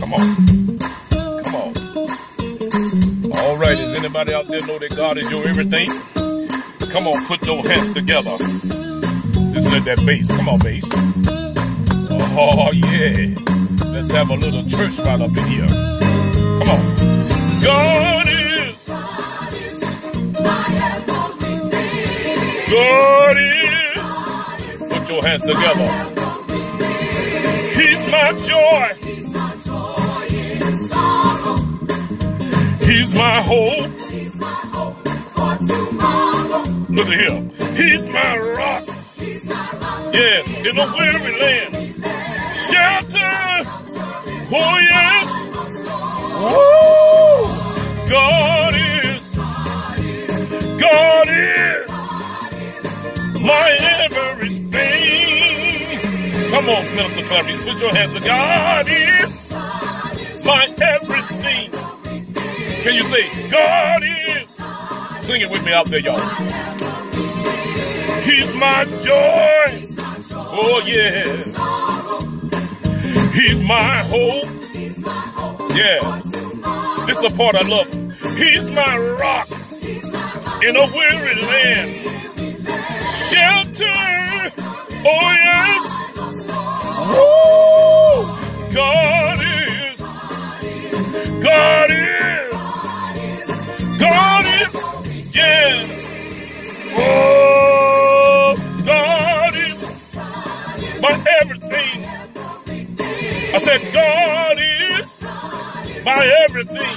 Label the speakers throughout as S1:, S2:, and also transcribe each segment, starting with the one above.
S1: Come on. Come on. All right. Does anybody out there know that God is your everything? Come on, put those hands together. Listen to that bass. Come on, bass. Oh, yeah. Let's have a little church right up in here. Come on. God is. God is. Put your hands together. He's my joy. He's my hope. Look at him. He's my rock. Yeah, in a weary land. Shelter. Oh, yes. Woo! God is. God is my everything. Come on, Minister Clarice, put your hands to God is my everything. You say, God is? Sing it with me out there, y'all. He's my joy. Oh, yeah. He's my hope. Yes. This is the part I love. He's my rock in a weary land. Shelter. Oh, yes. Said, God is my everything.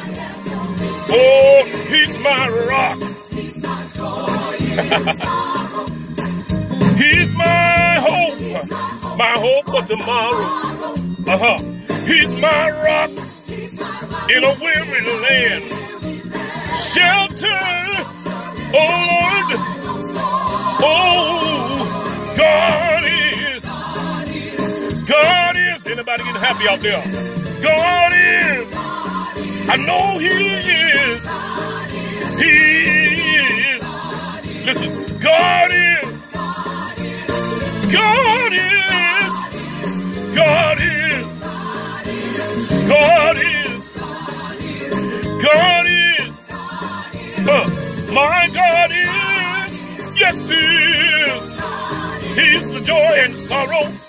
S1: Oh, He's my rock. He's my hope, my hope for tomorrow. Uh huh. He's my rock in a weary land. Shelter, oh Lord. Oh, God. Anybody getting happy out there? God is. I know He is. He is. Listen, God is. God is. God is. God is. God is. Uh, my God is. Yes, He is. He's the joy and sorrow.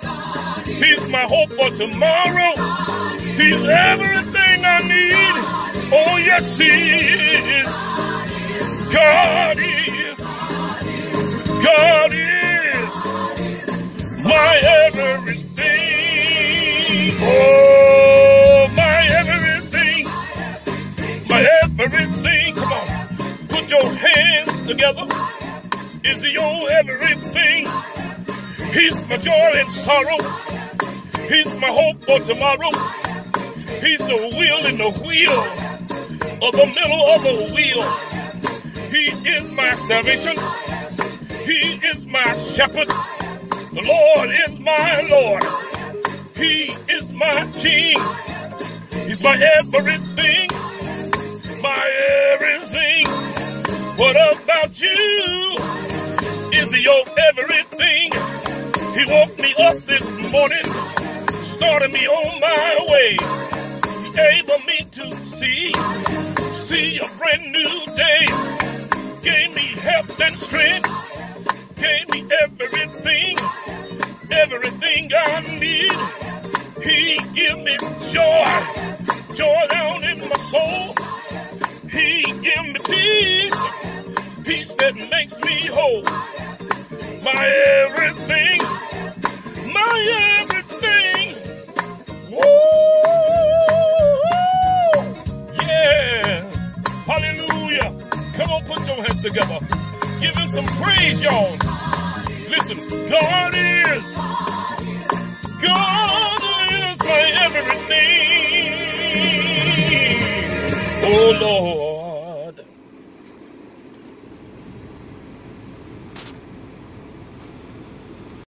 S1: He's my hope for tomorrow. He's everything I need. Oh, yes, He is. God is. God is my everything. Oh, my everything. My everything. Come on. Put your hands together. Is he your everything? He's my joy and sorrow. He's my hope for tomorrow. He's the wheel in the wheel of the middle of the wheel. He is my salvation. He is my shepherd. The Lord is my Lord. He is my King. He's my everything. My everything. What about you? Is he your everything? He woke me up this morning, started me on my way. He able me to see, see a brand new day. Gave me health and strength, gave me everything, everything I need. He give me joy, joy down in my soul. He give me peace, peace praise, y'all. Listen, God is. God is my everything. Oh, Lord.